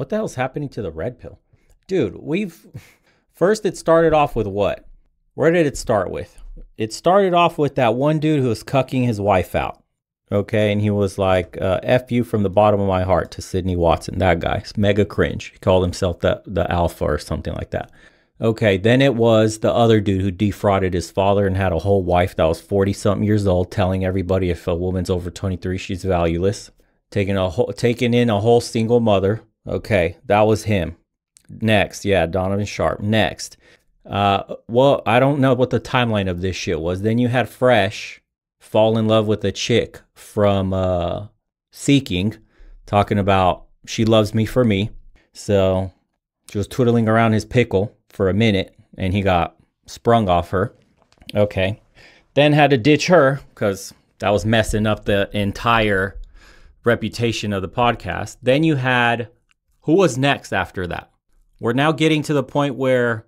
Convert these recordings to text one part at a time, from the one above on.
what the hell's happening to the red pill? Dude, we've first it started off with what? Where did it start with? It started off with that one dude who was cucking his wife out. Okay, and he was like, uh, "F you from the bottom of my heart" to Sydney Watson. That guy, mega cringe. He called himself the the alpha or something like that. Okay, then it was the other dude who defrauded his father and had a whole wife that was 40 something years old, telling everybody if a woman's over 23, she's valueless. Taking a whole, taking in a whole single mother. Okay, that was him. Next, yeah, Donovan Sharpe. Next, uh, well, I don't know what the timeline of this shit was. Then you had Fresh fall in love with a chick from uh, Seeking, talking about she loves me for me. So she was twiddling around his pickle for a minute and he got sprung off her. Okay. Then had to ditch her because that was messing up the entire reputation of the podcast. Then you had who was next after that? We're now getting to the point where,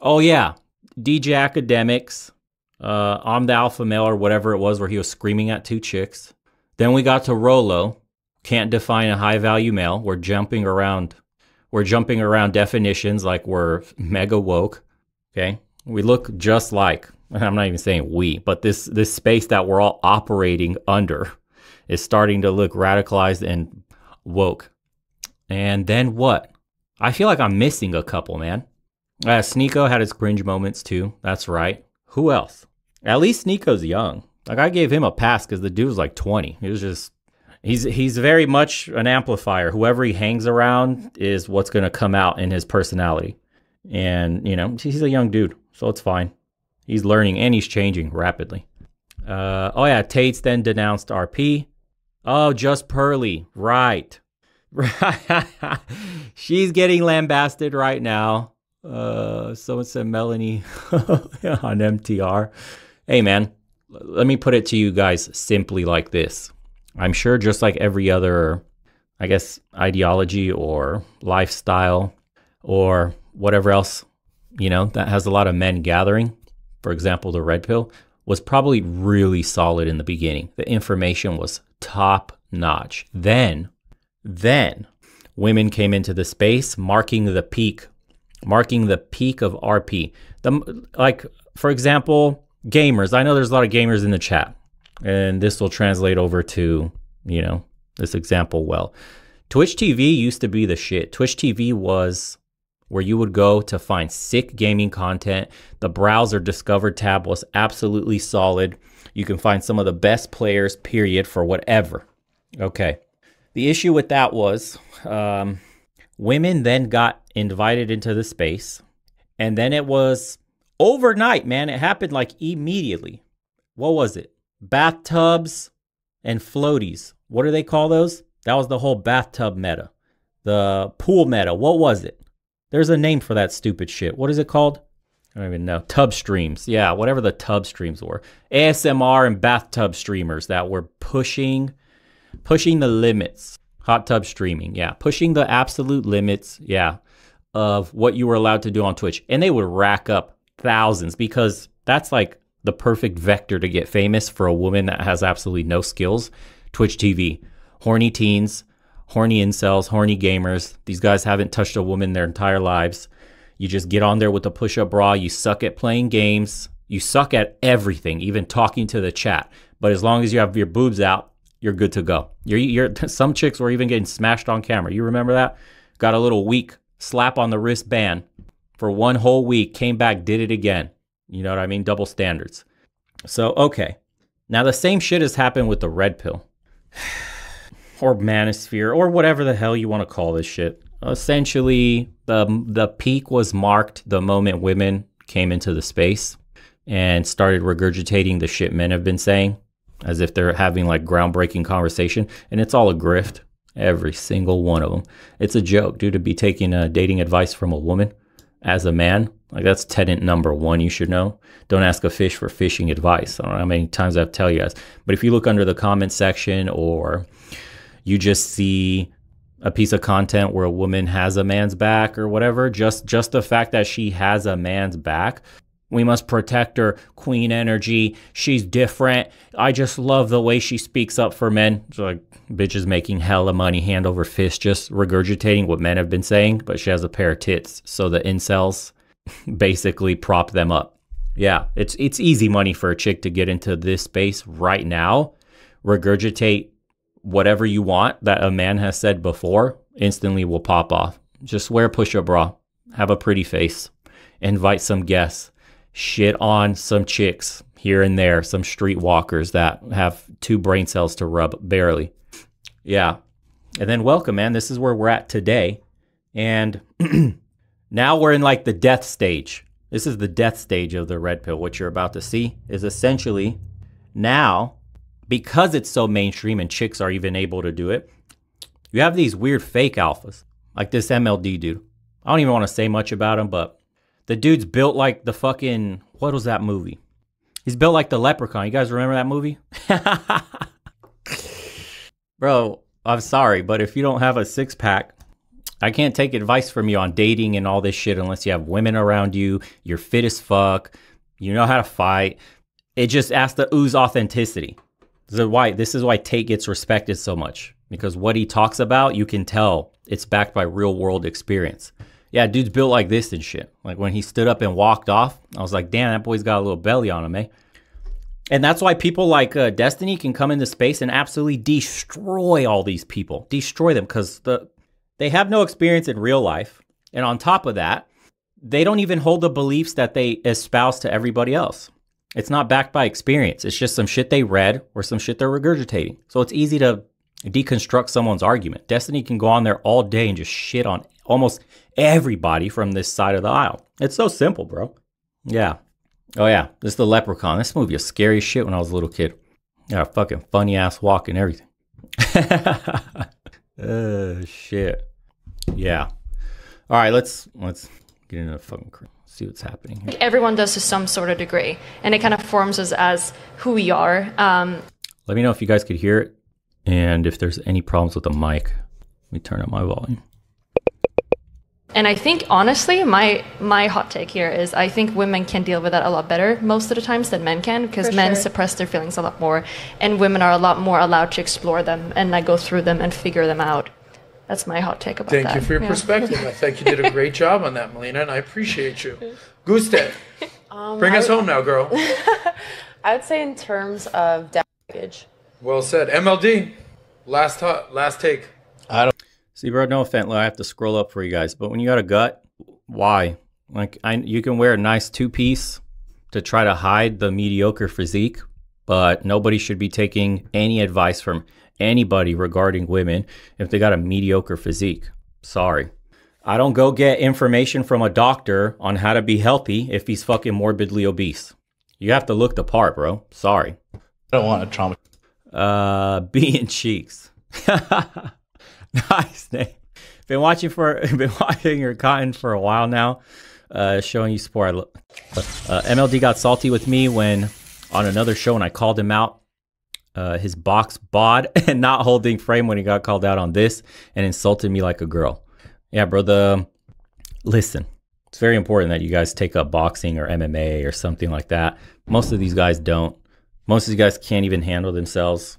oh yeah, DJ Akademiks, uh, I'm the alpha male or whatever it was, where he was screaming at two chicks. Then we got to Rollo, can't define a high value male. We're jumping around we're jumping around definitions like we're mega woke. Okay. We look just like, I'm not even saying we, but this, this space that we're all operating under is starting to look radicalized and woke. And then what? I feel like I'm missing a couple, man. Uh, Sneako had his cringe moments too. That's right. Who else? At least Sneako's young. Like I gave him a pass because the dude was like 20. He was just he's he's very much an amplifier. Whoever he hangs around is what's going to come out in his personality. And you know, he's a young dude, so it's fine. He's learning and he's changing rapidly. Uh, oh yeah, Tate's then denounced RP. Oh, just Pearly, right? She's getting lambasted right now. Uh, someone said Melanie on MTR. Hey man, let me put it to you guys simply like this. I'm sure just like every other, I guess, ideology or lifestyle or whatever else, you know, that has a lot of men gathering, for example, the red pill, was probably really solid in the beginning. The information was top notch. Then, then women came into the space, marking the peak, marking the peak of RP. The like, for example, gamers. I know there's a lot of gamers in the chat and this will translate over to, you know, this example well. Twitch TV used to be the shit. Twitch TV was where you would go to find sick gaming content. The browser discovered tab was absolutely solid. You can find some of the best players, period, for whatever. Okay. The issue with that was um, women then got invited into the space, and then it was overnight, man. It happened like immediately. What was it? bathtubs and floaties. What do they call those? That was the whole bathtub meta. The pool meta. What was it? There's a name for that stupid shit. What is it called? I don't even know. Tub streams. Yeah, whatever the tub streams were. ASMR and bathtub streamers that were pushing pushing the limits. Hot tub streaming. Yeah, pushing the absolute limits, yeah, of what you were allowed to do on Twitch. And they would rack up thousands because that's like the perfect vector to get famous for a woman that has absolutely no skills. Twitch TV, horny teens, horny incels, horny gamers. These guys haven't touched a woman their entire lives. You just get on there with a push up bra. You suck at playing games. You suck at everything, even talking to the chat. But as long as you have your boobs out, you're good to go. You're, you're some chicks were even getting smashed on camera. You remember that? Got a little weak slap on the wristband for one whole week. Came back, did it again. You know what I mean? Double standards. So, okay. Now, the same shit has happened with the red pill or manosphere or whatever the hell you want to call this shit. Essentially, the, the peak was marked the moment women came into the space and started regurgitating the shit men have been saying as if they're having like groundbreaking conversation. And it's all a grift. Every single one of them. It's a joke, dude, to be taking uh, dating advice from a woman as a man like that's tenant number one you should know. Don't ask a fish for fishing advice. I don't know how many times I've tell you guys. But if you look under the comment section or you just see a piece of content where a woman has a man's back or whatever, just just the fact that she has a man's back We must protect her. Queen energy. She's different. I just love the way she speaks up for men. It's like, bitch is making hella money hand over fist, just regurgitating what men have been saying, but she has a pair of tits. So the incels basically prop them up. Yeah, it's it's easy money for a chick to get into this space right now, regurgitate whatever you want that a man has said before, instantly will pop off. Just wear a push-up bra, have a pretty face, invite some guests, shit on some chicks here and there, some streetwalkers that have two brain cells to rub barely. Yeah. And then welcome, man. This is where we're at today. And now we're in like the death stage. This is the death stage of the red pill. What you're about to see is essentially now, because it's so mainstream and chicks are even able to do it, you have these weird fake alphas, like this MLD dude. I don't even want to say much about him, but the dude's built like the fucking what was that movie? He's built like the leprechaun. You guys remember that movie? Bro, I'm sorry, but if you don't have a six pack, I can't take advice from you on dating and all this shit unless you have women around you, you're fit as fuck, you know how to fight. It just asks to ooze authenticity. Is why this is why Tate gets respected so much. Because what he talks about, you can tell it's backed by real world experience. Yeah, dude's built like this and shit. Like when he stood up and walked off, I was like, damn, that boy's got a little belly on him, eh? And that's why people like uh, Destiny can come into space and absolutely destroy all these people, destroy them because the they have no experience in real life, and on top of that, they don't even hold the beliefs that they espouse to everybody else. It's not backed by experience. It's just some shit they read or some shit they're regurgitating. So it's easy to deconstruct someone's argument. Destiny can go on there all day and just shit on almost everybody from this side of the aisle. It's so simple, bro. Yeah. Oh yeah, this is the Leprechaun. This movie is scary as shit when I was a little kid. A fucking funny ass walk and everything. uh shit. Yeah. All right, let's let's get into the fucking see what's happening. Here. Everyone does to some sort of degree, and it kind of forms us as who we are. Um, Let me know if you guys could hear it, and if there's any problems with the mic. Let me turn up my volume. And I think honestly, my my hot take here is I think women can deal with that a lot better most of the times than men can because men sure. suppress their feelings a lot more, and women are a lot more allowed to explore them and like go through them and figure them out. That's my hot take about Thank that. Thank you for your yeah. perspective. I think you did a great job on that, Melina, and I appreciate you. Gustav, um, bring us would, home now, girl. I would say in terms of baggage. Well said, MLD. Last hot, last take. I don't. See, bro, no offense. I have to scroll up for you guys, but when you got a gut, why? Like, I you can wear a nice two piece to try to hide the mediocre physique, but nobody should be taking any advice from anybody regarding women if they got a mediocre physique. Sorry. I don't go get information from a doctor on how to be healthy if he's fucking morbidly obese. You have to look the part, bro. Sorry. I don't want a trauma. Uh, being cheeks. nice name. Been watching for been watching your content for a while now. Uh, showing you support. Uh, MLD got salty with me when on another show and I called him out. Uh, his box bod and not holding frame when he got called out on this and insulted me like a girl. Yeah, bro. The listen, it's very important that you guys take up boxing or MMA or something like that. Most of these guys don't. Most of these guys can't even handle themselves.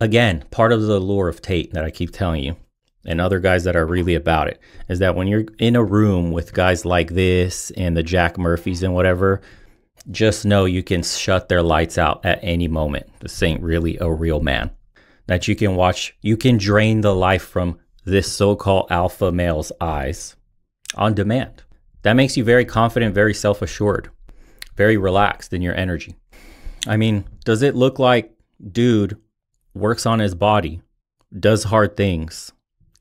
Again, part of the lure of Tate that I keep telling you and other guys that are really about it is that when you're in a room with guys like this and the Jack Murphys and whatever, just know you can shut their lights out at any moment. This ain't really a real man. That you can watch, you can drain the life from this so called alpha male's eyes on demand. That makes you very confident, very self assured, very relaxed in your energy. I mean, does it look like, dude, works on his body, does hard things,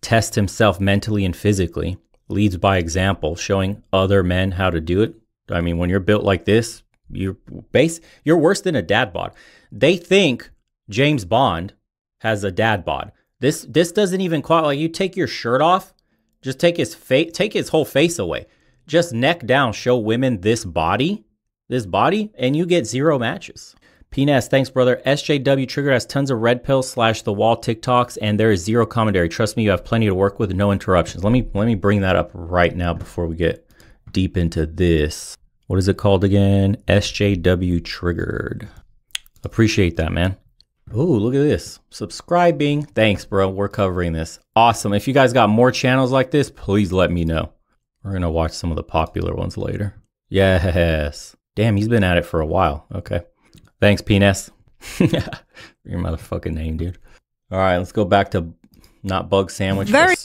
tests himself mentally and physically, leads by example, showing other men how to do it. I mean, when you're built like this, you're base you're worse than a dad bod. They think James Bond has a dad bod. This this doesn't even quite like you take your shirt off, just take his face take his whole face away. Just neck down, show women this body, this body, and you get zero matches. PNS, thanks, brother. SJW Trigger has tons of red pill slash the wall TikToks, and there is zero commentary. Trust me, you have plenty to work with, no interruptions. Let me let me bring that up right now before we get deep into this. What is it called again? SJW Triggered. Appreciate that, man. Ooh, look at this. Subscribing. Thanks, bro. We're covering this. Awesome. If you guys got more channels like this, please let me know. We're going to watch some of the popular ones later. Yes. Damn, he's been at it for a while. Okay. Thanks, Penis. Your motherfucking name, dude. All right, let's go back to not bug sandwich. Very-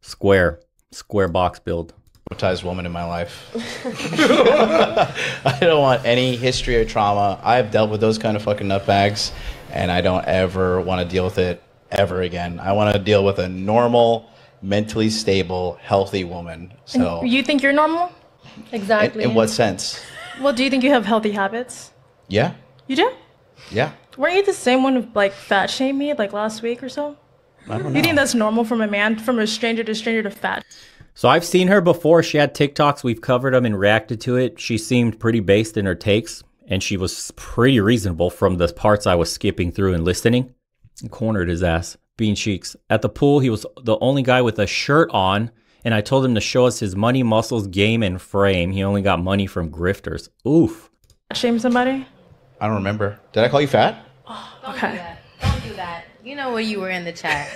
square. Square box build. traumatized woman in my life. I don't want any history or trauma. I've dealt with those kind of fucking nutbags, and I don't ever want to deal with it ever again. I want to deal with a normal, mentally stable, healthy woman. So, You think you're normal? in, Exactly. in what sense? Well, do you think you have healthy habits? Yeah, You do? yeah. Weren't you the same one who like fat shamed me like last week or so? I don't know. You think that's normal from a man, from a stranger to stranger to fat? So I've seen her before. She had TikToks. We've covered them and reacted to it. She seemed pretty based in her takes, and she was pretty reasonable from the parts I was skipping through and listening. Cornered his ass. Bean cheeks. At the pool, he was the only guy with a shirt on, and I told him to show us his money, muscles, game, and frame. He only got money from grifters. Oof. Shame somebody? I don't remember. Did I call you fat? Okay. Do that. Don't do that. You know what you were in the chat.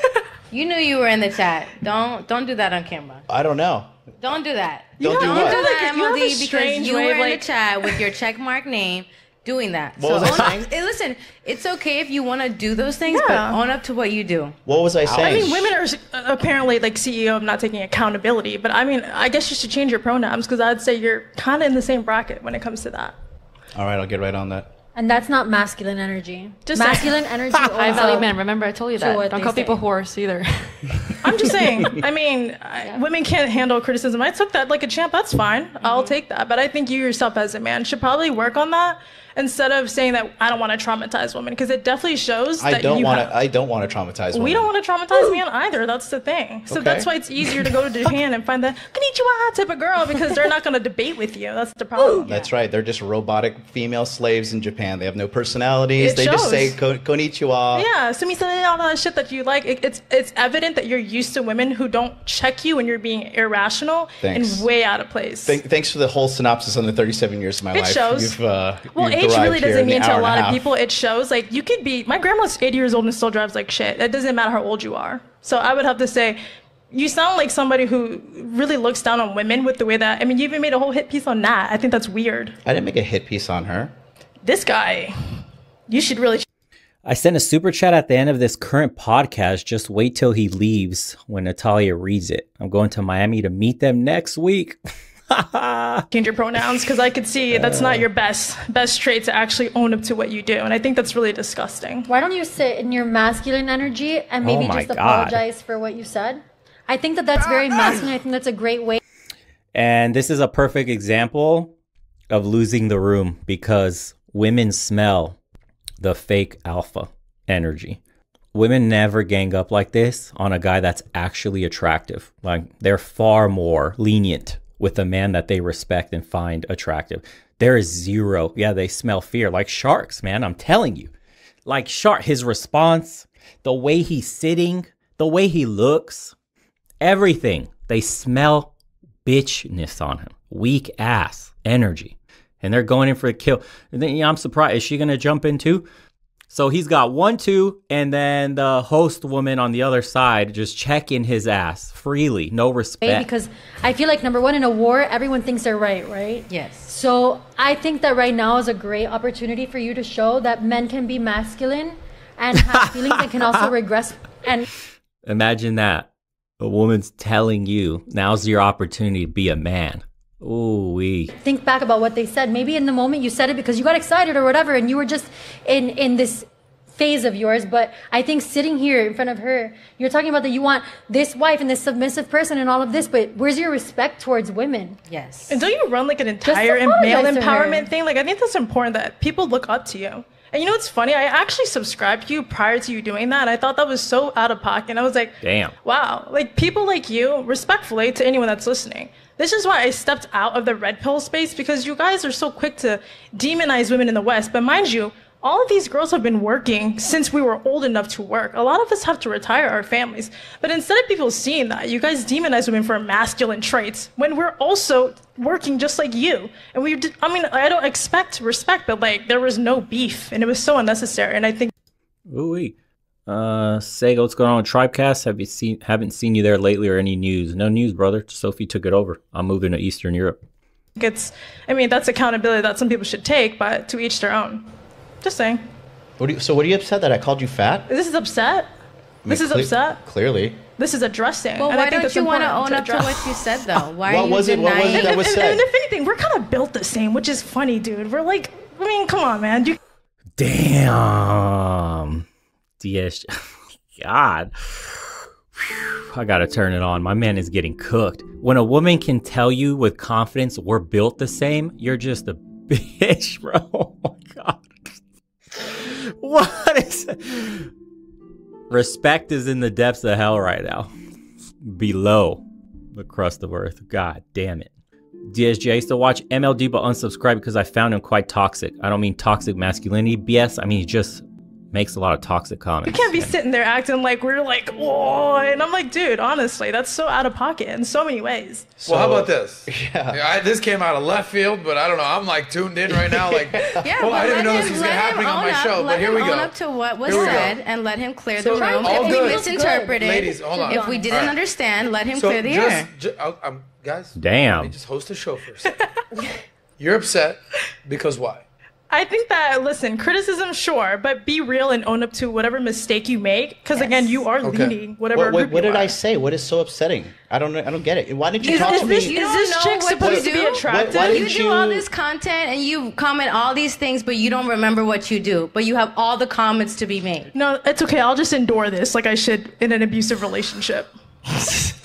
you knew you were in the chat. Don't don't do that on camera. I don't know. Don't do that. Don't do know, what? I do like that, it. You have a MLD, because you were of, in like- the chat with your check mark name doing that. What was I saying? Up, eh, listen, it's okay if you want to do those things, Yeah. but own up to what you do. What was I saying? I mean, women are apparently like CEO of not taking accountability, but I mean, I guess you should change your pronouns because I'd say you're kind of in the same bracket when it comes to that. All right, I'll get right on that. And that's not masculine energy. Just masculine energy. High value also- men. Remember, I told you to what that. Don't they call say. people horse either. I'm just saying. I mean, I, women can't handle criticism. I took that like a champ. That's fine. I'll Mm-hmm. take that. But I think you yourself as a man should probably work on that instead of saying that I don't want to traumatize women because it definitely shows I that don't you want to. I don't want to traumatize. Women. We don't want to traumatize men either. That's the thing. So Okay. that's why it's easier to go to Japan and find the konnichiwa type of girl because they're not going to debate with you. That's the problem. That's right. They're just robotic female slaves in Japan. They have no personalities. It they just say ko- konnichiwa. Yeah, sumi all that shit that you like. It, it's it's evident that you're used to women who don't check you when you're being irrational Thanks. and way out of place. Th- thanks for the whole synopsis on the 37 years of my It life. shows. You've, uh, well, you've age really doesn't mean to a and lot of people. It shows like you could be. My grandma's 80 years old and still drives like shit. It doesn't matter how old you are. So I would have to say. You sound like somebody who really looks down on women with the way that I mean, you even made a whole hit piece on that. I think that's weird. I didn't make a hit piece on her. This guy, you should really I sent a super chat at the end of this current podcast. Just wait till he leaves when Natalia reads it. I'm going to Miami to meet them next week. change your pronouns because I could see that's not your best best trait to actually own up to what you do, and I think that's really disgusting. Why don't you sit in your masculine energy and maybe Oh just God. apologize for what you said? I think that that's very masculine. I think that's a great way. And this is a perfect example of losing the room because women smell the fake alpha energy. Women never gang up like this on a guy that's actually attractive. Like they're far more lenient with a man that they respect and find attractive. There is zero. Yeah, they smell fear like sharks, man. I'm telling you. Like shark his response, the way he's sitting, the way he looks, everything. They smell bitchness on him, weak ass energy, and they're going in for a kill. And then yeah, I'm surprised. Is she gonna jump in too? So he's got one, two, and then the host woman on the other side just checking his ass freely, no respect. Because I feel like number one in a war, everyone thinks they're right, right? Yes. So I think that right now is a great opportunity for you to show that men can be masculine and have feelings and can also regress and Imagine that. A woman's telling you now's your opportunity to be a man. Ooh wee. think back about what they said. Maybe in the moment you said it because you got excited or whatever, and you were just in in this phase of yours. But I think sitting here in front of her, you're talking about that you want this wife and this submissive person and all of this. But where's your respect towards women? Yes. And don't you run like an entire male apologize to her. empowerment thing? Like I think that's important that people look up to you. And you know what's funny? I actually subscribed to you prior to you doing that. I thought that was so out of pocket. And I was like, Damn. wow. Like people like you, respectfully to anyone that's listening. This is why I stepped out of the red pill space because you guys are so quick to demonize women in the West. But mind you, all of these girls have been working since we were old enough to work. A lot of us have to retire our families. But instead of people seeing that, you guys demonize women for masculine traits when we're also working just like you. And we, did, I mean, I don't expect respect, but like there was no beef and it was so unnecessary. And I think. Ooh Uh, Sega, what's going on with Tribecast? Have you seen? Haven't seen you there lately or any news? No news, brother. Sophie took it over. I'm moving to Eastern Europe. It's, I mean, that's accountability that some people should take, but to each their own. Just saying. What do you, so what are you upset that I called you fat? This is upset. I This is cle- upset. Clearly. This is addressing. Well, and I why think don't you want to own up to address. what you said though? Why What are you was it? What was it that was and, said? and if anything, we're kind of built the same, which is funny, dude. We're like, I mean, come on, man. You Damn. DS. God. Whew. I gotta turn it on. My man is getting cooked. When a woman can tell you with confidence we're built the same, you're just a bitch, bro. Oh my god. What is Respect is in the depths of hell right now. Below the crust of earth. God damn it. DSG, I used to watch MLD but unsubscribe because I found him quite toxic. I don't mean toxic masculinity BS. I mean, he just makes a lot of toxic comments. You can't be sitting there acting like we're like, oh, And I'm like, dude, honestly, that's so out of pocket in so many ways. well, how about this? Yeah. I, this came out of left field, but I don't know. I'm like tuned in right now. Like, Yeah, oh, well, I didn't let know him- this was gonna him happening on my up- show, but here we him go. Own up to what was Here we go. said and let him clear So- the room. all if good. we misinterpreted, Ladies, hold on. if we didn't All right. understand, let him So clear the just, air. ju- I'll- I'm- guys, Damn. Let me just host a show for a second. You're upset because why? I think that, listen, criticism, sure, but be real and own up to whatever mistake you make. Because again, you are Okay. leading whatever What, what, group what you did are. I say? What is so upsetting? I don't know. I don't get it. Why didn't you Is, talk is to this, me? You is don't this know chick what supposed you to be do? attractive? Why You didn't do all this content and you comment all these things, but you don't remember what you do. But you have all the comments to be made. No, it's okay. I'll just endure this like I should in an abusive relationship.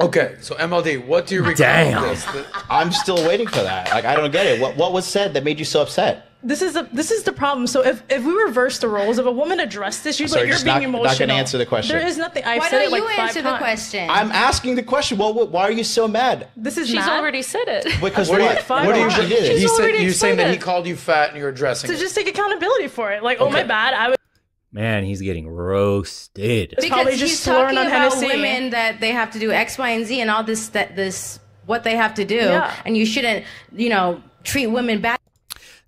Okay, so MLD, what do you recall Damn. this? I'm still waiting for that. Like I don't get it. What what was said that made you so upset? This is a, this is the problem. So if, if we reverse the roles, if a woman addressed this, you're Sorry, like you're being not- not gonna answer the question. There is nothing. I've Why said don't it like you five answer the question? I'm asking the question. Well, wh- why are you so mad? This is She's mad. already said it. Because What what? do you, Fine. what do you, She did. he She's said, already you're saying that he called you fat and you're addressing to it. just take accountability for it. Like, oh my bad. I was Man, he's getting roasted. probably because just he's slurring talking on about Hennessy. women that they have to do X, Y, and Z, and all this that this what they have to do, Yeah. and you shouldn't, you know, treat women bad.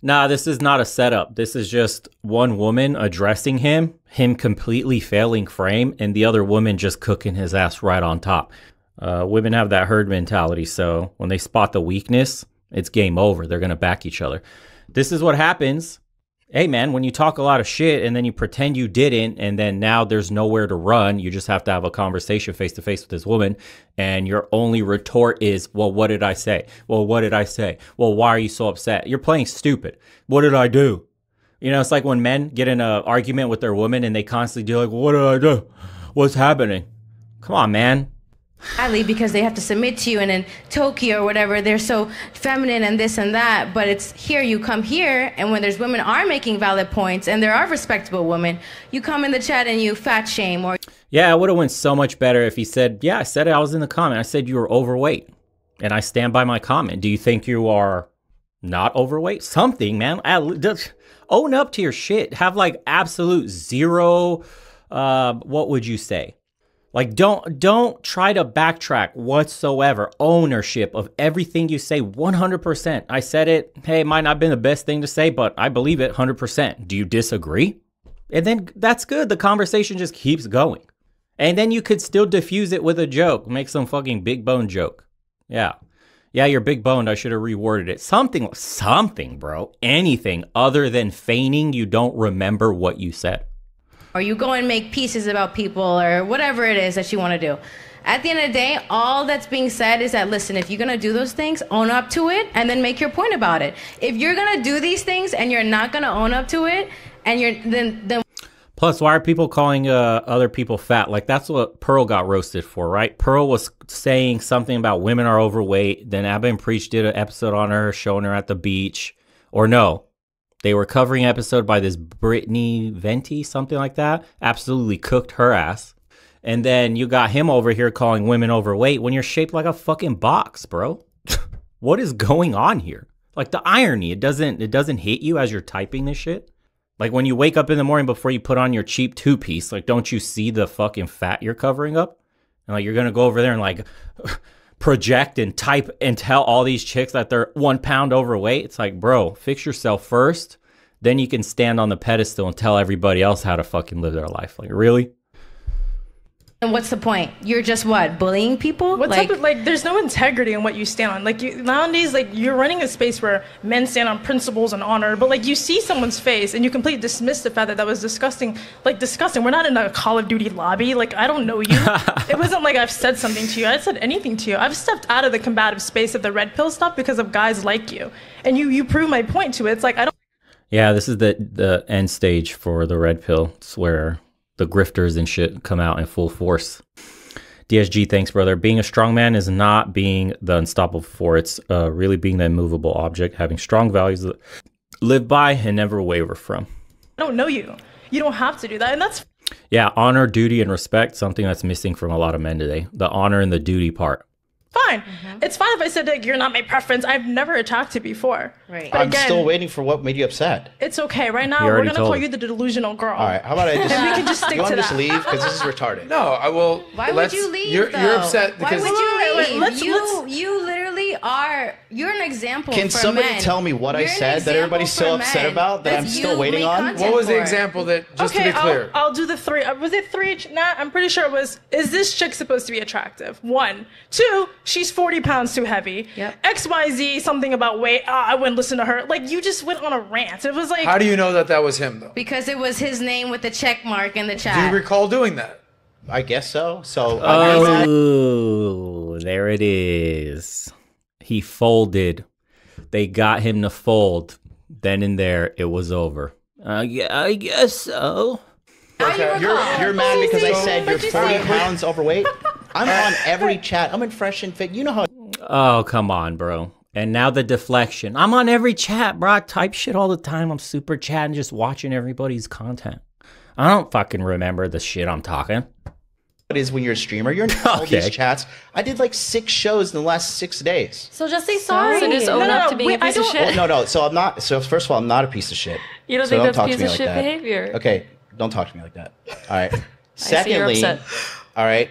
Nah, this is not a setup. This is just one woman addressing him, him completely failing frame, and the other woman just cooking his ass right on top. Uh, women have that herd mentality, so when they spot the weakness, it's game over. They're gonna back each other. This is what happens. Hey man, when you talk a lot of shit and then you pretend you didn't, and then now there's nowhere to run, you just have to have a conversation face to face with this woman, and your only retort is, Well, what did I say? Well, what did I say? Well, why are you so upset? You're playing stupid. What did I do? You know, it's like when men get in an argument with their woman and they constantly do like, What did I do? What's happening? Come on, man. Badly because they have to submit to you and in Tokyo or whatever they're so feminine and this and that but it's here you come here and when there's women are making valid points and there are respectable women you come in the chat and you fat shame or Yeah, it would have went so much better if he said, "Yeah, I said it. I was in the comment. I said you were overweight, and I stand by my comment. Do you think you are not overweight? Something, man. Own up to your shit. Have like absolute zero. Uh, what would you say? Like don't don't try to backtrack whatsoever. Ownership of everything you say 100%. I said it. Hey, it might not have been the best thing to say, but I believe it 100%. Do you disagree? And then that's good. The conversation just keeps going. And then you could still diffuse it with a joke, make some fucking big bone joke. Yeah. Yeah, you're big boned. I should have reworded it. Something, something, bro. Anything other than feigning you don't remember what you said. Or you go and make pieces about people or whatever it is that you want to do. At the end of the day, all that's being said is that listen, if you're gonna do those things, own up to it and then make your point about it. If you're gonna do these things and you're not gonna own up to it, and you're then then Plus, why are people calling uh, other people fat? Like that's what Pearl got roasted for, right? Pearl was saying something about women are overweight. Then Aba and Preach did an episode on her, showing her at the beach. Or no, they were covering episode by this Brittany Venti, something like that. Absolutely cooked her ass. And then you got him over here calling women overweight when you're shaped like a fucking box, bro. what is going on here? Like the irony, it doesn't it doesn't hit you as you're typing this shit. Like when you wake up in the morning before you put on your cheap two piece, like don't you see the fucking fat you're covering up? And like you're gonna go over there and like project and type and tell all these chicks that they're one pound overweight. It's like, bro, fix yourself first. Then you can stand on the pedestal and tell everybody else how to fucking live their life. Like, really? And what's the point? You're just what bullying people? What's like, up with like? There's no integrity in what you stand on. Like you nowadays, like you're running a space where men stand on principles and honor, but like you see someone's face and you completely dismiss the fact that that was disgusting. Like disgusting. We're not in a Call of Duty lobby. Like I don't know you. it wasn't like I've said something to you. I said anything to you. I've stepped out of the combative space of the red pill stuff because of guys like you, and you you prove my point to it. It's like I don't. Yeah, this is the the end stage for the red pill. It's where the grifters and shit come out in full force. DSG, thanks, brother. Being a strong man is not being the unstoppable for. It's uh, really being the immovable object, having strong values that live by and never waver from. I don't know you. You don't have to do that, and that's Yeah, honor, duty, and respect, something that's missing from a lot of men today. The honor and the duty part. Fine. It's fine if I said like you're not my preference. I've never attacked it before. Right. But I'm again, still waiting for what made you upset. It's okay. Right now, we're gonna call us. you the delusional girl. All right, how about I just? And we can just stick you want to to just leave because this is retarded. No, I will. Why would you leave? You're, you're upset Why because would you Wait, wait, leave? let's- you let's- you literally are. You're an example. Can for somebody men. tell me what I You're an said that everybody's so for upset about that I'm still waiting on? what was the example that just okay, to be clear? I'll, I'll do the three. Uh, was it three? Nah, I'm pretty sure it was. Is this chick supposed to be attractive? One, two. She's 40 pounds too heavy. Yep. X, Y, Z. Something about weight. Uh, I wouldn't listen to her. Like you just went on a rant. It was like. How do you know that that was him though? Because it was his name with the check mark in the chat. Do you recall doing that? I guess so. So I'm. Oh, there it is. He folded. They got him to fold. Then and there, it was over. Uh, yeah, I guess so. Okay, You're, you're mad because I said you're 40 pounds overweight. I'm on every chat. I'm in fresh and fit. You know how Oh, come on, bro. And now the deflection. I'm on every chat, bro. I type shit all the time. I'm super chatting, just watching everybody's content. I don't fucking remember the shit I'm talking. it is when you're a streamer. You're in all Okay. these chats. I did like six shows in the last six days. So just say sorry. So just own No, no, up no, to being wait, a I piece of don't- shit. Well, no, no. So I'm not. So first of all, I'm not a piece of shit. You don't so think don't that's talk to piece me of like shit that. behavior? Okay, don't talk to me like that. All right. see you're Secondly, upset. all right.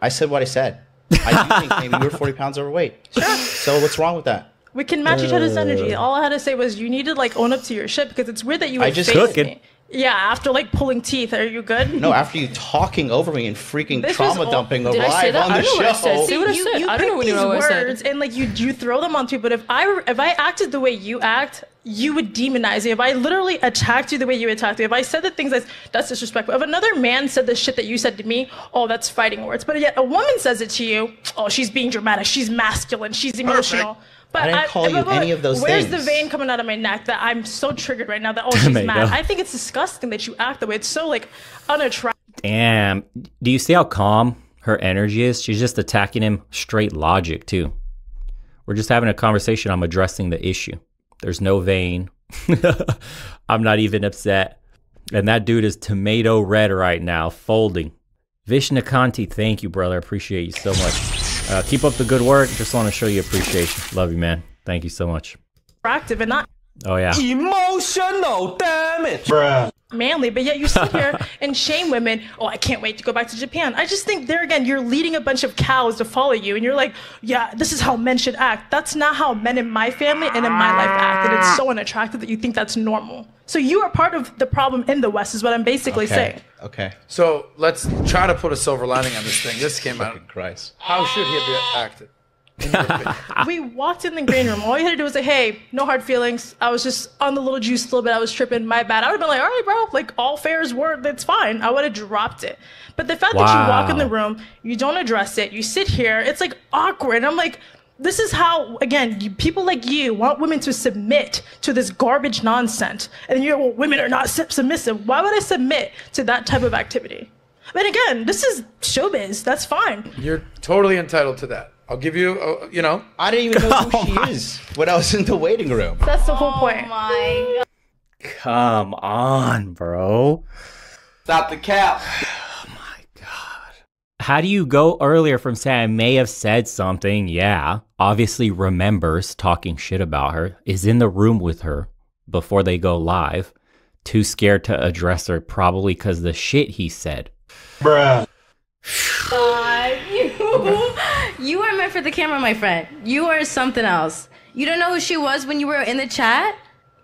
I said what I said. I do think maybe you were 40 pounds overweight. Sure. So what's wrong with that? We can match each other's energy. Uh. All I had to say was you need to like own up to your shit because it's weird that you would I just face cooking. me. Yeah, after like pulling teeth, are you good? No, after you talking over me and freaking This trauma was all- dumping Did I say live that? on I the don't know what I said. show. See what I you, said? you I don't pick know what you these know what I said. words and like you you throw them on people. But if I if I acted the way you act, you would demonize me. If I literally attacked you the way you attacked me, if I said the things that's that's disrespectful. If another man said the shit that you said to me, oh, that's fighting words. But yet a woman says it to you, oh, she's being dramatic, she's masculine, she's emotional. But I didn't call you but- but any of those Where's things. Where's the vein coming out of my neck that I'm so triggered right now that oh she's mad? I think it's disgusting that you act the way. It's so like unattractive. Damn. Do you see how calm her energy is? She's just attacking him straight logic, too. We're just having a conversation. I'm addressing the issue. There's no vein. I'm not even upset. And that dude is tomato red right now, folding. Vishnakanti, thank you, brother. Appreciate you so much. Uh, keep up the good work. Just want to show you appreciation. Love you, man. Thank you so much. Proactive and not Oh, yeah. Emotional damage. Bruh. manly, but yet you sit here and shame women. Oh, I can't wait to go back to Japan. I just think there again, you're leading a bunch of cows to follow you, and you're like, yeah, this is how men should act. That's not how men in my family and in my life act, and it's so unattractive that you think that's normal. So you are part of the problem in the West, is what I'm basically Okay. saying. Okay. So let's try to put a silver lining on this thing. This came out. Fucking Christ. How should he have acted? In your opinion? we walked in the green room. All you had to do was say, "Hey, no hard feelings. I was just on the little juice a little bit. I was tripping. My bad." I would have been like, "All right, bro. Like all fair's word. That's fine." I would have dropped it. But the fact that you walk in the room, you don't address it, you sit here. It's like awkward. And I'm like. This is how, again, you, people like you want women to submit to this garbage nonsense. And you're, well, women are not submissive. Why would I submit to that type of activity? But again, this is showbiz. That's fine. You're totally entitled to that. I'll give you, uh, you know, I didn't even know who she is when I was in the waiting room. That's the whole point. My Come on, bro. Stop the cap. Oh my God. How do you go earlier from saying I may have said something? Yeah. Obviously remembers talking shit about her, is in the room with her before they go live, Too scared to address her, probably because the shit he said. God, you, you are meant for the camera, my friend. You are something else. You don't know who she was when you were in the chat?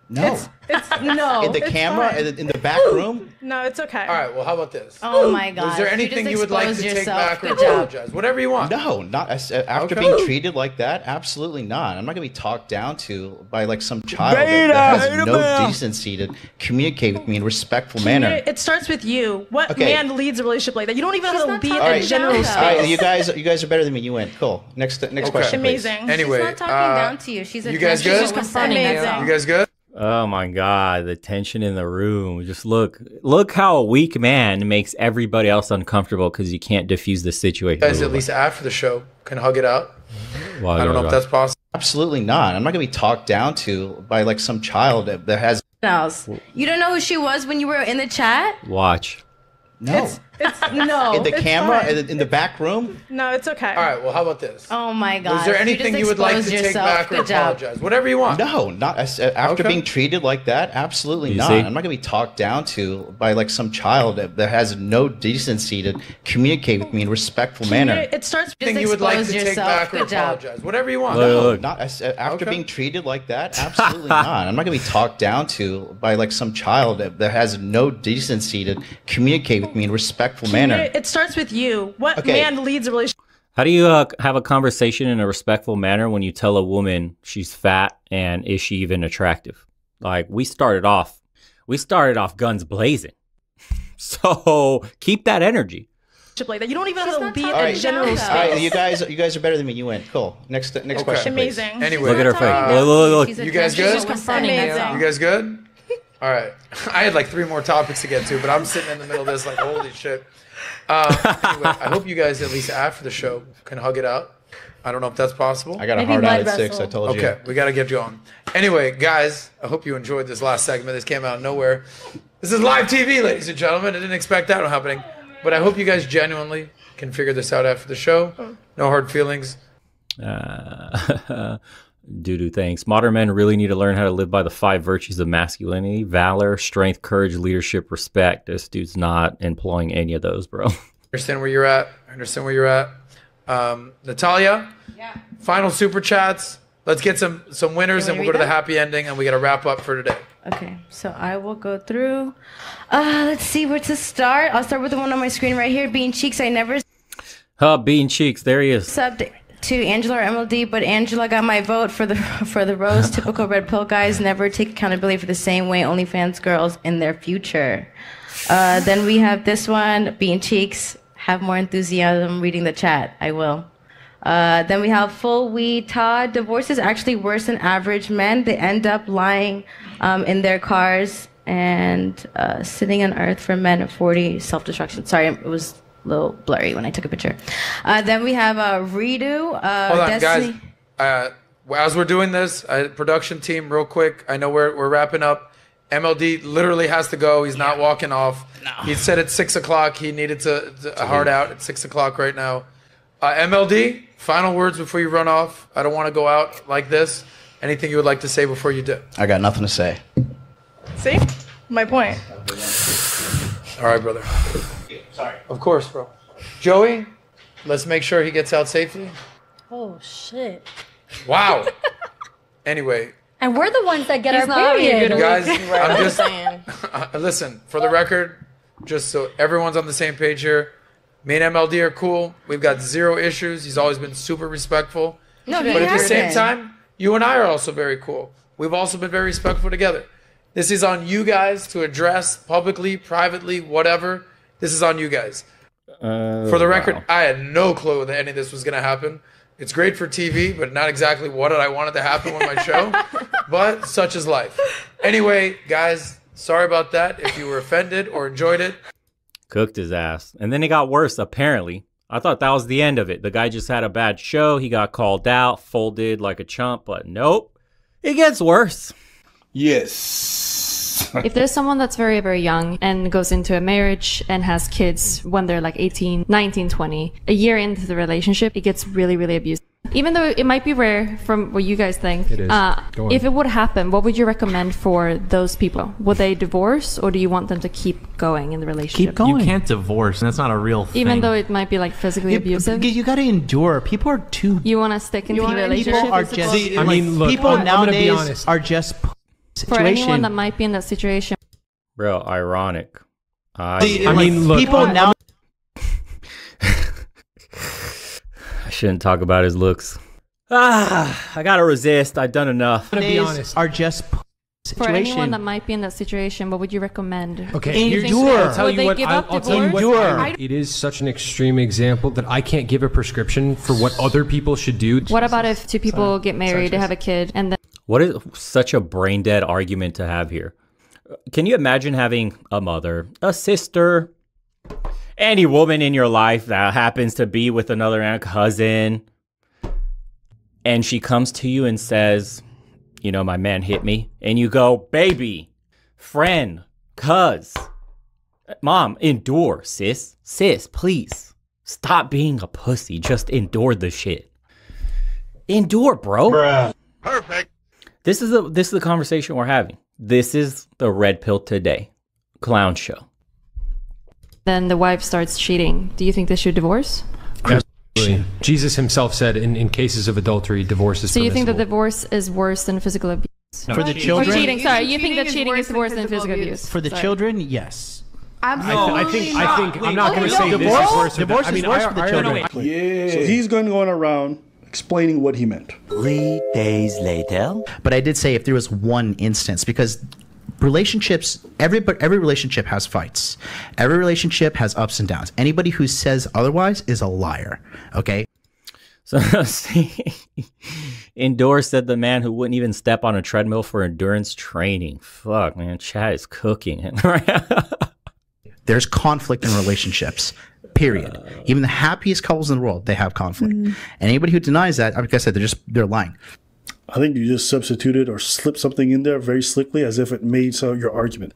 No. It's no. in the it's camera, fine. in the, in the back room. No, it's okay. All right. Well, how about this? Oh my God. Is there anything just you, would like to exposed take back or apologize? Whatever you want. No, not uh, after Okay. being treated like that. Absolutely not. I'm not gonna be talked down to by like some child that, that has no decency to communicate with me in a respectful manner. It, it starts with you. What Okay. man leads a relationship like that? You don't even know how to not be in a right, general space. all right, you guys, you guys are better than me. You win. Cool. Next, next Okay. question, please. Amazing. Anyway, She's not talking uh, down to you. She's you guys she's good? just confronting Amazing. You guys good? Oh my god, the tension in the room. Just look, look how a weak man makes everybody else uncomfortable because you can't diffuse the situation. You guys, at least after the show, can hug it out. Why- I don't know if that's possible. Absolutely not. I'm not gonna be talked down to by like some child that, that has else. You don't know who she was when you were in the chat? Watch. no It's no. in the it's camera, fine. in the, in the back room. No, it's okay. All right. Well, how about this? Oh my God. Is there anything just you would like to exposed take yourself. back or job. apologize? Whatever you want. No, not uh, after Okay. being treated like that. Absolutely You not. see? I'm not gonna be talked down to by like some child that, that has no decency to communicate with me in a respectful manner. It, it starts with Anything Just you would like to expose take yourself. back or Good job. apologize? Whatever you want. Look, No, look. not after Okay. being treated like that. Absolutely not. I'm not gonna be talked down to by like some child that, that has no decency to communicate with me in a respectful manner. It, it starts with you. What Okay. man leads a relationship How do you uh, have a conversation in a respectful manner when you tell a woman she's fat and is she even attractive? Like we started off, we started off guns blazing. So keep that energy. like that? You don't even know how to be in a right. general down, space. though. All right, you guys, you guys are better than me. You win. Cool. Next, next Okay. question. please. Amazing. Anyway, Look at her face. not Look, look, look. You guys good? Amazing. You guys good? All right. I had like three more topics to get to, but I'm sitting in the middle of this like, holy shit. Uh, anyway, I hope you guys, at least after the show, can hug it out. I don't know if that's possible. I got a Maybe hard out mud at six. I wrestle. told you. Okay, we got to get going. Anyway, guys, I hope you enjoyed this last segment. This came out of nowhere. This is live TV, ladies and gentlemen. I didn't expect that happening, but I hope you guys genuinely can figure this out after the show. No hard feelings. Uh, doo doo things. Modern men really need to learn how to live by the five virtues of masculinity valor, strength, courage, leadership, respect. This dude's not employing any of those, bro. Understand where you're at. I understand where you're at. Um, Natalia, Yeah. final super chats. Let's get some some winners, You and wanna we'll go to read the happy ending, and we got to wrap up for today. Okay, so I will go through. Uh, let's see where to start. I'll start with the one on my screen right here. Bean cheeks, I never Huh, bean cheeks. There he is. subbed to Angela or MLD, but Angela got my vote for the for the rose. Typical red pill guys never take accountability for the same way OnlyFans girls in their future. Uh, then we have this one, being cheeks. Have more enthusiasm reading the chat. I will. Uh, then we have full weed Todd. Divorce is actually worse than average men. They end up lying um, in their cars and uh, sitting on earth for men at 40. Self destruction. Sorry, it was little blurry when I took a picture. Uh, then we have uh, redo. Uh, Hold on, Destiny. guys. Uh, as we're doing this, uh, production team, real quick. I know we're we're wrapping up. MLD literally has to go. He's not walking off. He said at six o'clock he needed to, to a hard out at six o'clock right now. Uh, MLD, final words before you run off. I don't want to go out like this. Anything you would like to say before you do? I got nothing to say. See? My point. All right, brother. Sorry. Of course, bro. Joey, let's make sure he gets out safely. Oh shit! Wow. anyway, And we're the ones that get He's our not having a period. good guys, week. Right, I'm I'm just saying. uh, listen for the record, just so everyone's on the same page here. Me and MLD are cool. We've got zero issues. He's always been super respectful. No, But at the same time, you and I are also very cool. We've also been very respectful together. This is on you guys to address publicly, privately, whatever. This is on you guys. Uh, For the record, wow. I had no clue that any of this was going to happen. It's great for TV, but not exactly what I wanted to happen with my show. but such is life. Anyway, guys, sorry about that. If you were offended or enjoyed it, cooked his ass. And then it got worse, apparently. I thought that was the end of it. The guy just had a bad show. He got called out, folded like a chump, but nope. It gets worse. Yes. if there's someone that's very, very young and goes into a marriage and has kids when they're like 18, 19, 20, a year into the relationship, it gets really, really abusive. Even though it might be rare from what you guys think, It is. Uh, if it would happen, what would you recommend for those people? Would they divorce or do you want them to keep going in the relationship? Keep going you can't divorce. And that's not a real thing. Even though it might be like physically abusive? You got to endure. People are too. You want to stick in the relationship? People are just. supposed- I mean, look, people I'm- I'm gonna be nowadays honest. are just p- for anyone that might be in that situation. Bro, ironic. I, I mean, look, people now. I shouldn't talk about his looks. Ah, I gotta resist. I've done enough. nowadays Are just p- For anyone that might be in that situation, what would you recommend? Okay, Do you here's- think I'll tell you they what. give I'll, up I'll tell you what. I- it is such an extreme example that I can't give a prescription for what other people should do. What about if two people get married, they have a kid, and then What is such a brain dead argument to have here? Can you imagine having a mother, a sister, any woman in your life that happens to be with another aunt, cousin, and she comes to you and says, You know, my man hit me. And you go, Baby, friend, cuz, mom, endure, sis. Sis, please stop being a pussy. Just endure the shit. Endure, bro. Perfect. This is the this is the conversation we're having. This is the red pill today clown show. then the wife starts cheating? Do you think they should divorce? Absolutely. Jesus himself said in, in cases of adultery, divorce is So you think that divorce is worse than physical abuse? For the Or children? cheating. Sorry, you think that Cheating is worse than physical physical abuse. abuse? For the Sorry. children, yes. Absolutely I think I think I'm not going to say no, this is divorce- worse. than- divorce I is mean, worse I, for the I- children. I- Yeah. So he's going going around explaining what he meant. Three days later. But I did say if there was one instance, because relationships, every but every relationship has fights. Every relationship has ups and downs. Anybody who says otherwise is a liar. Okay. So see, Endure said the man who wouldn't even step on a treadmill for endurance training. Fuck, man, Chad is cooking. There's conflict in relationships. Period. Uh. Even the happiest couples in the world, they have conflict. And anybody who denies that, like I said, they're just they're lying. I think you just substituted or slipped something in there very slickly as if it made so your argument.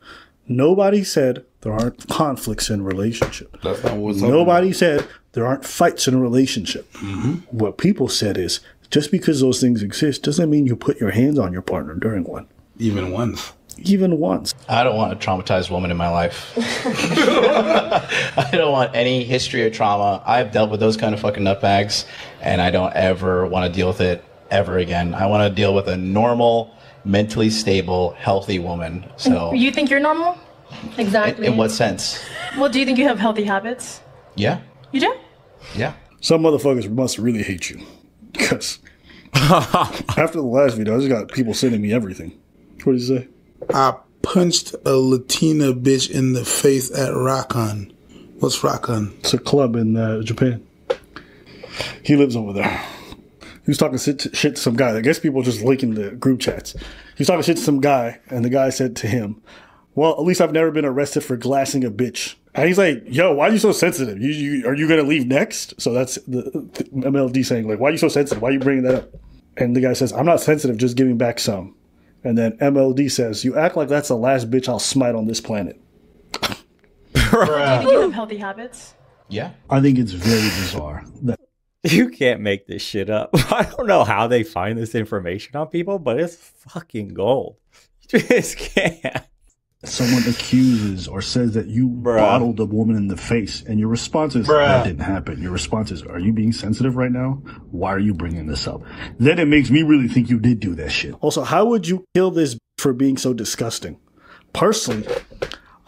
Nobody said there aren't conflicts in relationship. That's not what we're talking Nobody said there aren't fights in a relationship. Mm-hmm. What people said is just because those things exist doesn't mean you put your hands on your partner during one. Even once. Even once. I don't want a traumatized woman in my life. I don't want any history of trauma. I've dealt with those kind of fucking nutbags, and I don't ever want to deal with it ever again. I want to deal with a normal, mentally stable, healthy woman. So, You think you're normal? in, in what sense? Well, do you think you have healthy habits? Yeah, You do? yeah. Some motherfuckers must really hate you. Because after the last video, I just got people sending me everything. What did you say? I punched a Latina bitch in the face at Rakon. What's Rakon? It's a club in uh, Japan. He lives over there. He was talking shit to, shit to some guy. I guess people just linking the group chats. He was talking shit to some guy, and the guy said to him, "Well, at least I've never been arrested for glassing a bitch." And he's like, "Yo, why are you so sensitive? You, you are you gonna leave next?" So that's the, the MLD saying like, "Why are you so sensitive? Why are you bringing that up?" And the guy says, "I'm not sensitive, just giving back some." And then MLD says, "You act like that's the last bitch I'll smite on this planet." Do you think you have healthy habits? Yeah. I think it's very bizarre that you can't make this shit up. I don't know how they find this information on people, but it's fucking gold. You just can't. someone accuses or says that you bottled a woman in the face, and your response is, Bruh. that didn't happen. Your response is, are you being sensitive right now? Why are you bringing this up? Then it makes me really think you did do that shit. Also, how would you kill this for being so disgusting? Personally,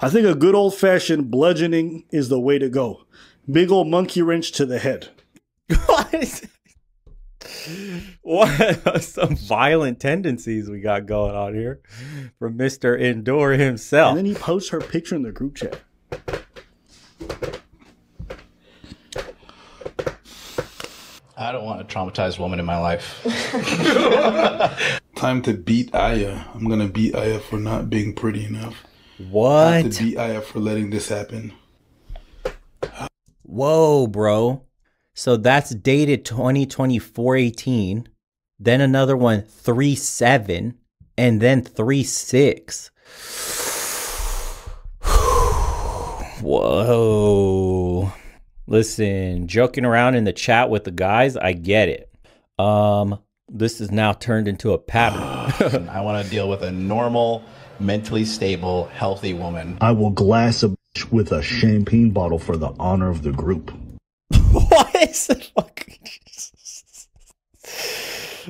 I think a good old fashioned bludgeoning is the way to go. Big old monkey wrench to the head. what is what some violent tendencies we got going on here from Mr. Indoor himself? And then he posts her picture in the group chat. I don't want a traumatized woman in my life. Time to beat Aya. I'm gonna beat Aya for not being pretty enough. I have What? to beat Aya for letting this happen. Whoa, bro. So that's dated 2024 18, then another one 3 7, and then 3 6. Whoa. Listen, joking around in the chat with the guys, I get it. Um, this is now turned into a pattern. I want to deal with a normal, mentally stable, healthy woman. I will glass a bitch with a champagne bottle for the honor of the group. Is the fucking?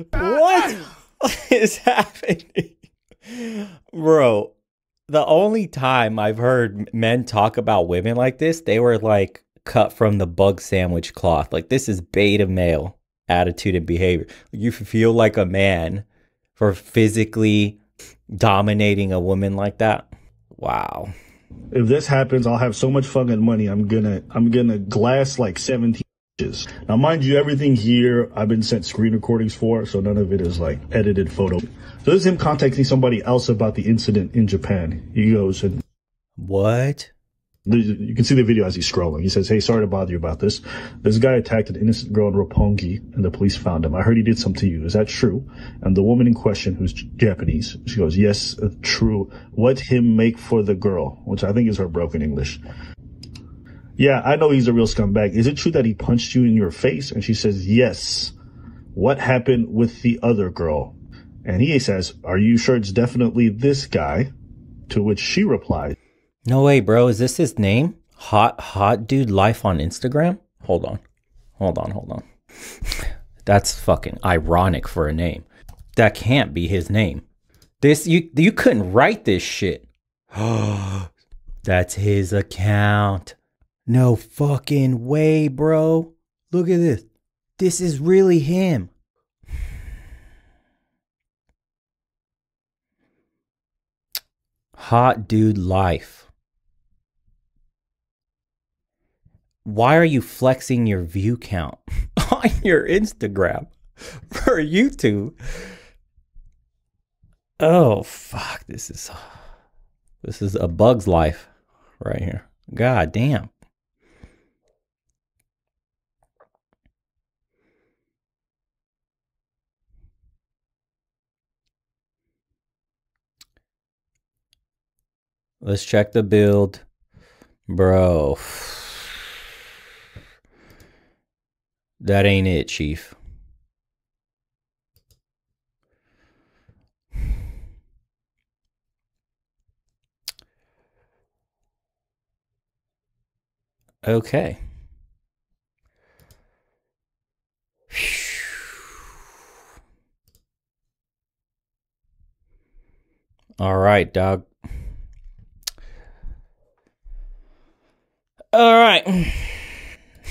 What is happening, bro? The only time I've heard men talk about women like this, they were like cut from the bug sandwich cloth. Like this is beta male attitude and behavior. You feel like a man for physically dominating a woman like that. Wow. If this happens, I'll have so much fucking money. I'm gonna I'm gonna glass like 17 inches. Now, mind you, everything here I've been sent screen recordings for, so none of it is like edited photo. So this is him contacting somebody else about the incident in Japan. He goes and what? You can see the video as he's scrolling. He says, "Hey, sorry to bother you about this. This guy attacked an innocent girl in Roppongi, and the police found him. I heard he did something to you. Is that true?" And the woman in question, who's Japanese, she goes, "Yes, uh, true. What him make for the girl?" Which I think is her broken English. Yeah, I know he's a real scumbag. Is it true that he punched you in your face? And she says, "Yes." What happened with the other girl? And he says, "Are you sure it's definitely this guy?" To which she replied. No way, bro. Is this his name? Hot hot dude life on Instagram? Hold on. Hold on, hold on. That's fucking ironic for a name. That can't be his name. This you you couldn't write this shit. That's his account. No fucking way, bro. Look at this. This is really him. Hot dude life. Why are you flexing your view count on your Instagram for YouTube? Oh fuck, this is this is a bug's life right here. God damn. Let's check the build. Bro. That ain't it, Chief. Okay. All right, dog. All right.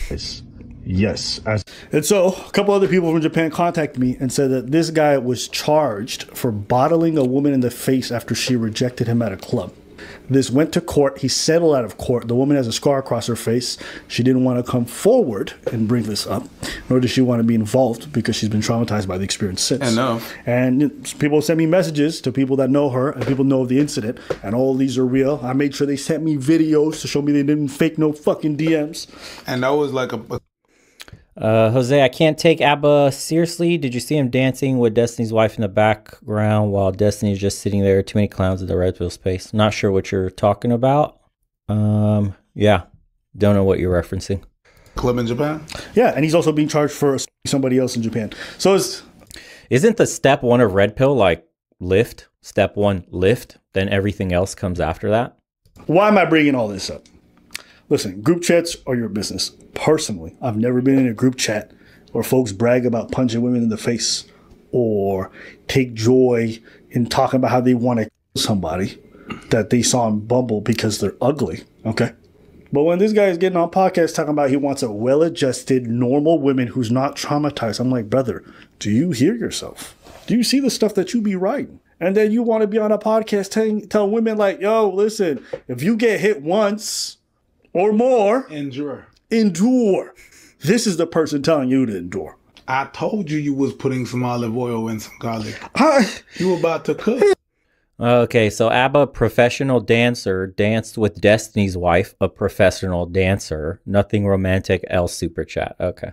Yes. Yes. As, and so a couple other people from Japan contacted me and said that this guy was charged for bottling a woman in the face after she rejected him at a club. This went to court. He settled out of court. The woman has a scar across her face. She didn't want to come forward and bring this up, nor does she want to be involved because she's been traumatized by the experience since. Enough. And people sent me messages to people that know her and people know of the incident, and all these are real. I made sure they sent me videos to show me they didn't fake no fucking DMs. And that was like a Uh, Jose, I can't take Aba seriously. Did you see him dancing with Destiny's wife in the background while Destiny's just sitting there? Too many clowns in the Red Pill space. Not sure what you're talking about. Um, yeah, don't know what you're referencing. club in Japan. Yeah, and he's also being charged for somebody else in Japan. So it's Isn't the step one of Red Pill like lift? Step one, lift. Then everything else comes after that. why am I bringing all this up? Listen, group chats are your business. Personally, I've never been in a group chat where folks brag about punching women in the face or take joy in talking about how they want to kill somebody that they saw on Bumble because they're ugly. Okay. But when this guy is getting on podcast talking about he wants a well adjusted, normal woman who's not traumatized, I'm like, brother, do you hear yourself? Do you see the stuff that you be writing? And then you want to be on a podcast telling, telling women, like, yo, listen, if you get hit once or more, endure. Endure. This is the person telling you to endure. I told you you was putting some olive oil and some garlic. I, you were about to cook. Okay, so Aba, professional dancer, danced with Destiny's wife, a professional dancer. Nothing romantic, L super chat. Okay.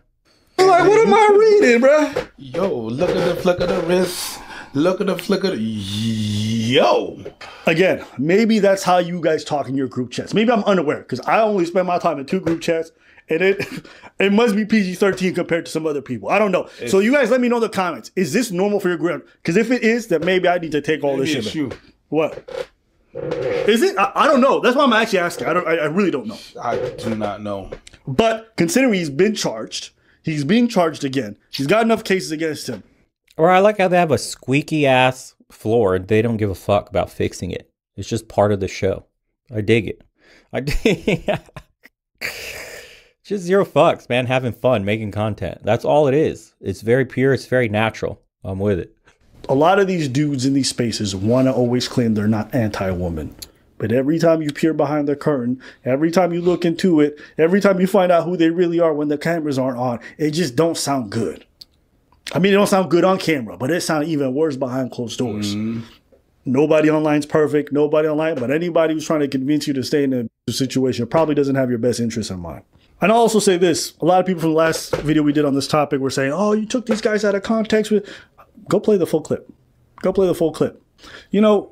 Like, what am I reading, bro? Yo, look at the flick of the wrist. Look at the flick of the yo. Again, maybe that's how you guys talk in your group chats. Maybe I'm unaware because I only spend my time in two group chats, and it it must be PG thirteen compared to some other people. I don't know. so you guys, let me know in the comments. Is this normal for your group? Because if it is, then maybe I need to take all this shit. it's back. What? Is it? I, I don't know. That's why I'm actually asking. I don't. I, I really don't know. I do not know. But considering he's been charged, he's being charged again. He's got enough cases against him. Or I like how they have a squeaky ass floor and they don't give a fuck about fixing it. It's just part of the show. I dig it. I dig Just zero fucks, man. Having fun, making content. That's all it is. It's very pure. It's very natural. I'm with it. A lot of these dudes in these spaces want to always claim they're not anti-woman. But every time you peer behind the curtain, every time you look into it, every time you find out who they really are when the cameras aren't on, it just don't sound good. I mean, it don't sound good on camera, but it sounds even worse behind closed doors. Nobody online's perfect. Nobody online, but anybody who's trying to convince you to stay in a situation probably doesn't have your best interest in mind. And I'll also say this: a lot of people from the last video we did on this topic were saying, "Oh, you took these guys out of context." With go play the full clip. Go play the full clip. You know,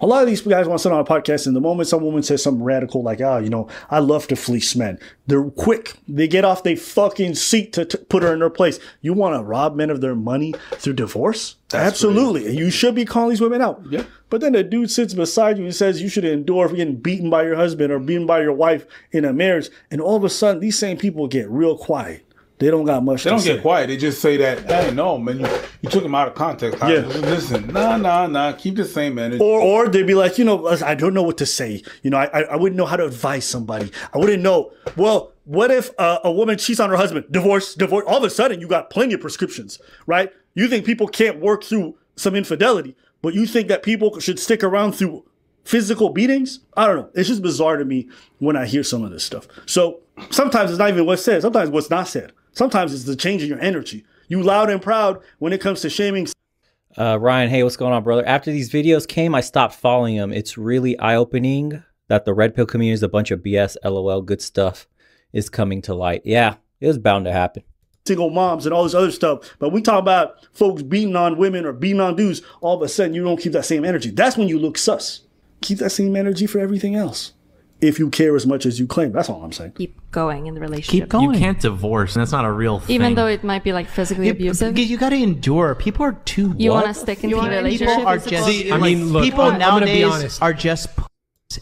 a lot of these guys want to sit on a podcast, and the moment some woman says something radical like, "Ah, you know, I love to fleece men," they're quick. They get off their fucking seat to, to put her in her place. You want to rob men of their money through divorce? Absolutely, and you should be calling these women out. Yeah. But then the dude sits beside you and says you should endure getting beaten by your husband or beaten by your wife in a marriage, and all of a sudden these same people get real quiet. They don't got much. They to don't say. get quiet. They just say that, hey, no, man, you, you took him out of context. Yeah. Listen, nah, nah, nah. Keep the same energy. Or, or they'd be like, you know, I don't know what to say. You know, I, I I wouldn't know how to advise somebody. I wouldn't know. Well, what if uh, a woman cheats on her husband? Divorce, divorce. All of a sudden, you got plenty of prescriptions, right? You think people can't work through some infidelity, but you think that people should stick around through physical beatings? I don't know. It's just bizarre to me when I hear some of this stuff. So sometimes it's not even what's said. Sometimes what's not said. Sometimes it's the change in your energy. You loud and proud when it comes to shaming Uh, Ryan, hey, what's going on, brother? After these videos came, I stopped following them. It's really eye opening that the red pill community is a bunch of BS. LOL, good stuff is coming to light. Yeah, it was bound to happen. single moms and all this other stuff. But we talk about folks beating on women or beating on dudes. All of a sudden, you don't keep that same energy. That's when you look sus. Keep that same energy for everything else. If you care as much as you claim, that's all I'm saying. Keep going in the relationship. Keep going. You can't divorce, and that's not a real thing. Even though it might be like physically abusive. You got to endure. People are too. You what? wanna stick in the relationship People are just. opposed to- I mean, look, people I'm- I'm gonna be honest. are just p-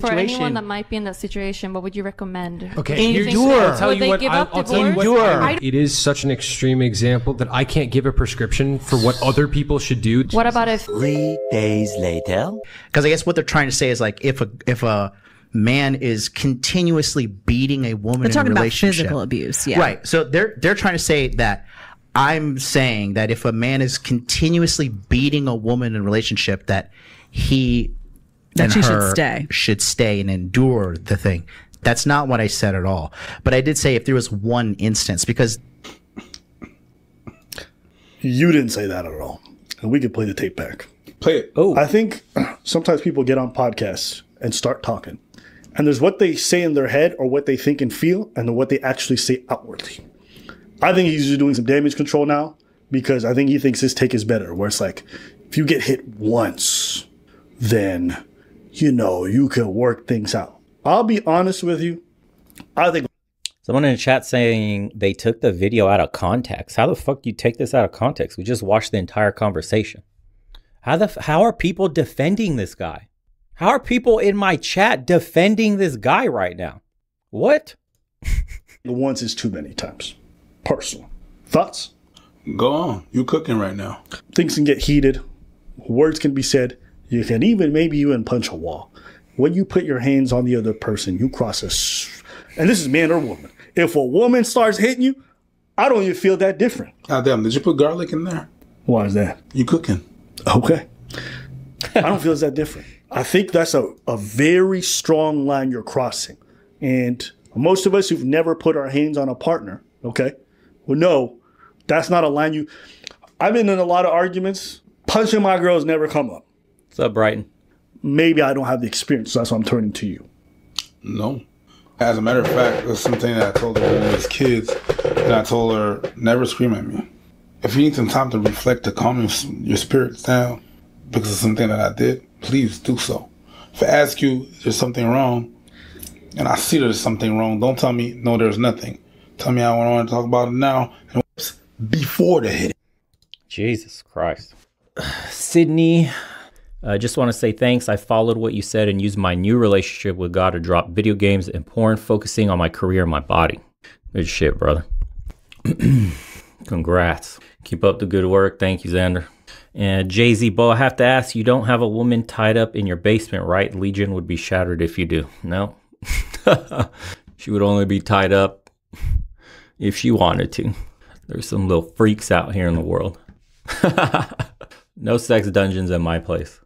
For anyone that might be in that situation, what would you recommend? Okay, Do you here's- I'll tell would you they what. give I'll, up I'll tell you what. divorce? It is such an extreme example that I can't give a prescription for what other people should do. What about if Three days later. Because I guess what they're trying to say is like if a if a man is continuously beating a woman They're in talking a about physical abuse, yeah. right. So they're they're trying to say that I'm saying that if a man is continuously beating a woman in a relationship, that he That and she should stay. should stay and endure the thing. That's not what I said at all. But I did say if there was one instance because You didn't say that at all. And we could play the tape back. Play it. Oh. I think sometimes people get on podcasts and start talking. And there's what they say in their head or what they think and feel, and what they actually say outwardly. I think he's just doing some damage control now because I think he thinks his take is better. Where it's like, if you get hit once, then, you know, you can work things out. I'll be honest with you. I think Someone in the chat saying they took the video out of context. How the fuck do you take this out of context? We just watched the entire conversation. How the how are people defending this guy? How are people in my chat defending this guy right now? What? the once is too many times. Personal. Thoughts? Go on. You cooking right now. Things can get heated. Words can be said. You can even maybe even punch a wall. When you put your hands on the other person, you cross a. And this is man or woman. If a woman starts hitting you, I don't even feel that different. God damn, did you put garlic in there? Why is that? You cooking. Okay. I don't feel it's that different. I think that's a, a very strong line you're crossing. And most of us who've never put our hands on a partner, okay, well, no, that's not a line you. I've been in a lot of arguments. Punching my girls never come up. What's up, Brighton? Maybe I don't have the experience, so that's why I'm turning to you. No. As a matter of fact, that's something that I told her when we was kids. And I told her, never scream at me. If you need some time to reflect to calm your, your spirits down because of something that I did, please do so. If I ask you, there's something wrong, and I see there's something wrong, don't tell me, no, there's nothing. Tell me I want to talk about it now. And before the hit. Jesus Christ. Sydney, I just want to say thanks. I followed what you said and used my new relationship with God to drop video games and porn, focusing on my career and my body. Good shit, brother. Congrats. Keep up the good work. Thank you, Xander. And Jay Z, Bo, I have to ask you don't have a woman tied up in your basement, right? Legion would be shattered if you do. No. she would only be tied up if she wanted to. There's some little freaks out here in the world. no sex dungeons at my place.